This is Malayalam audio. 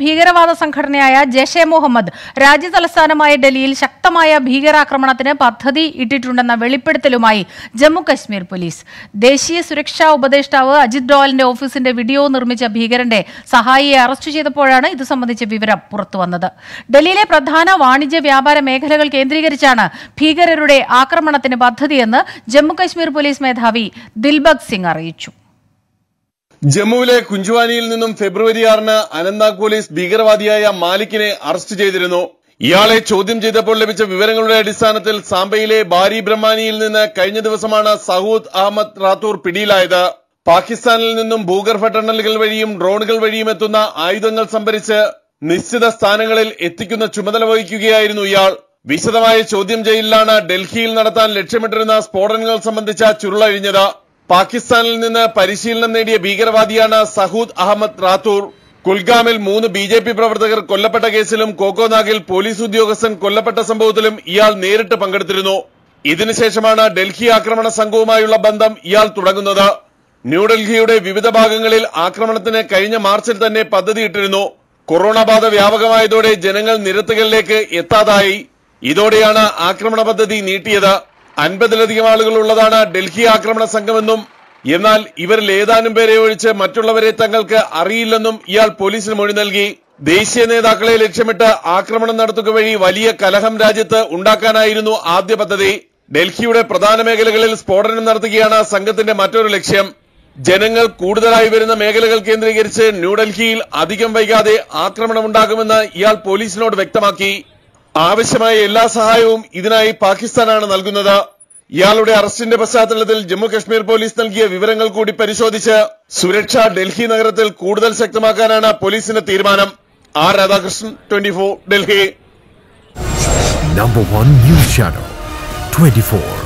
ഭീകരവാദ സംഘടനയായ ജെഷെ മുഹമ്മദ് രാജ്യ തലസ്ഥാനമായ ഡൽഹിയിൽ ശക്തമായ ഭീകരാക്രമണത്തിന് പദ്ധതി ഇട്ടിട്ടുണ്ടെന്ന വെളിപ്പെടുത്തലുമായി ജമ്മു കശ്മീർ പോലീസ്. ദേശീയ സുരക്ഷാ ഉപദേഷ്ടാവ് അജിത് ഡോവലിന്റെ ഓഫീസിന്റെ വീഡിയോ നിർമ്മിച്ച ഭീകരന്റെ സഹായിയെ അറസ്റ്റ് ചെയ്തപ്പോഴാണ് ഇത് സംബന്ധിച്ച വിവരം പുറത്തുവന്നത് ഡൽഹിയിലെ പ്രധാന വാണിജ്യ വ്യാപാര മേഖലകൾ കേന്ദ്രീകരിച്ചാണ് ഭീകരരുടെ ആക്രമണത്തിന് പദ്ധതിയെന്ന് ജമ്മു കശ്മീർ പോലീസ് മേധാവി ദിൽബഗ് സിംഗ് അറിയിച്ചു. ജമ്മുവിലെ കുഞ്ചുവാനിയിൽ നിന്നും ഫെബ്രുവരി ആറിന് അനന്താഗ് പോലീസ് ഭീകരവാദിയായ മാലിക്കിനെ അറസ്റ്റ് ചെയ്തിരുന്നു. ഇയാളെ ചോദ്യം ചെയ്തപ്പോൾ ലഭിച്ച വിവരങ്ങളുടെ അടിസ്ഥാനത്തിൽ സാംബയിലെ ബാരി ബ്രഹ്മാനിയിൽ നിന്ന് കഴിഞ്ഞ ദിവസമാണ് സഹൂദ് അഹമ്മദ് റാത്തൂർ പിടിയിലായത്. പാകിസ്ഥാനിൽ നിന്നും ഭൂഗർഭ ടണലുകൾ വഴിയും ഡ്രോണുകൾ വഴിയും എത്തുന്ന ആയുധങ്ങൾ സംഭരിച്ച് നിശ്ചിത സ്ഥാനങ്ങളിൽ എത്തിക്കുന്ന ചുമതല വഹിക്കുകയായിരുന്നു ഇയാൾ. വിശദമായ ചോദ്യം ചെയ്യലിലാണ് ഡൽഹിയിൽ നടത്താൻ ലക്ഷ്യമിട്ടിരുന്ന സ്ഫോടനങ്ങൾ സംബന്ധിച്ച ചുരുളഴിഞ്ഞത്. പാകിസ്ഥാനിൽ നിന്ന് പരിശീലനം നേടിയ ഭീകരവാദിയാണ് സഹൂദ് അഹമ്മദ് റാത്തൂർ. കുൽഗാമിൽ മൂന്ന് ബി ജെ പി പ്രവർത്തകർ കൊല്ലപ്പെട്ട കേസിലും കോക്കോനാഗിൽ പോലീസ് ഉദ്യോഗസ്ഥൻ കൊല്ലപ്പെട്ട സംഭവത്തിലും ഇയാൾ നേരിട്ട് പങ്കെടുത്തിരുന്നു. ഇതിനുശേഷമാണ് ഡൽഹി ആക്രമണ സംഘവുമായുള്ള ബന്ധം ഇയാൾ തുടങ്ങുന്നത്. ന്യൂഡൽഹിയുടെ വിവിധ ഭാഗങ്ങളിൽ ആക്രമണത്തിന് കഴിഞ്ഞ മാർച്ചിൽ തന്നെ പദ്ധതിയിട്ടിരുന്നു. കൊറോണ ബാധ വ്യാപകമായതോടെ ജനങ്ങൾ നിരത്തുകളിലേക്ക് എത്താതായി. ഇതോടെയാണ് ആക്രമണ പദ്ധതി നീട്ടിയത്. അൻപതിലധികം ആളുകൾ ഉള്ളതാണ് ഡൽഹി ആക്രമണ സംഘമെന്നും എന്നാൽ ഇവരിൽ ഏതാനും പേരെ ഒഴിച്ച് മറ്റുള്ളവരെ തങ്ങൾക്ക് അറിയില്ലെന്നും ഇയാൾ പോലീസിന് മൊഴി നൽകി. ദേശീയ നേതാക്കളെ ലക്ഷ്യമിട്ട് ആക്രമണം നടത്തുക വഴി വലിയ കലഹം രാജ്യത്ത് ഉണ്ടാക്കാനായിരുന്നു ആദ്യ പദ്ധതി. ഡൽഹിയുടെ പ്രധാന മേഖലകളിൽ സ്ഫോടനം നടത്തുകയാണ് സംഘത്തിന്റെ മറ്റൊരു ലക്ഷ്യം. ജനങ്ങൾ കൂടുതലായി വരുന്ന മേഖലകൾ കേന്ദ്രീകരിച്ച് ന്യൂഡൽഹിയിൽ അധികം വൈകാതെ ആക്രമണമുണ്ടാകുമെന്ന് ഇയാൾ പോലീസിനോട് വ്യക്തമാക്കി. ആവശ്യമായ എല്ലാ സഹായവും ഇതിനായി പാകിസ്ഥാനാണ് നൽകുന്നത്. ഇയാളുടെ അറസ്റ്റിന്റെ പശ്ചാത്തലത്തിൽ ജമ്മു കശ്മീർ പോലീസ് നൽകിയ വിവരങ്ങൾ കൂടി പരിശോധിച്ച് സുരക്ഷ ഡൽഹി നഗരത്തിൽ കൂടുതൽ ശക്തമാക്കാനാണ് പോലീസിന്റെ തീരുമാനം. R Radhakrishnan twenty four Delhi. Number one news channel twenty 24